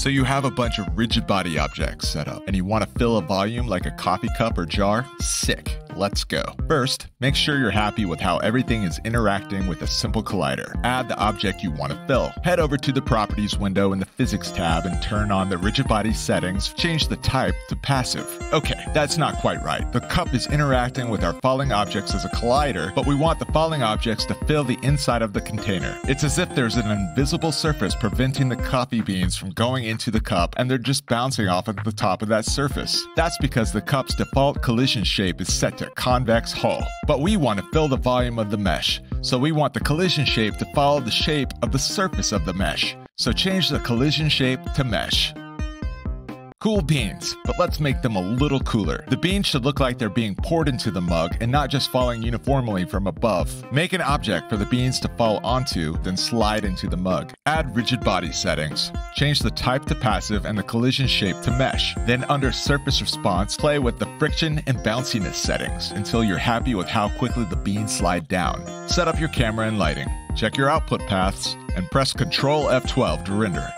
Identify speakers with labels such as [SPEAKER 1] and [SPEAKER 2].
[SPEAKER 1] So you have a bunch of rigid body objects set up, and you want to fill a volume like a coffee cup or jar? Sick. Let's go. First, make sure you're happy with how everything is interacting with a simple collider. Add the object you want to fill. Head over to the Properties window in the Physics tab and turn on the rigid body settings. Change the type to passive. Okay, that's not quite right. The cup is interacting with our falling objects as a collider, but we want the falling objects to fill the inside of the container. It's as if there's an invisible surface preventing the coffee beans from going into the cup and they're just bouncing off at the top of that surface. That's because the cup's default collision shape is set to convex hull. But we want to fill the volume of the mesh, so we want the collision shape to follow the shape of the surface of the mesh. So change the collision shape to mesh. Cool beans, but let's make them a little cooler. The beans should look like they're being poured into the mug and not just falling uniformly from above. Make an object for the beans to fall onto, then slide into the mug. Add rigid body settings. Change the type to passive and the collision shape to mesh. Then under surface response, play with the friction and bounciness settings until you're happy with how quickly the beans slide down. Set up your camera and lighting. Check your output paths and press Ctrl F12 to render.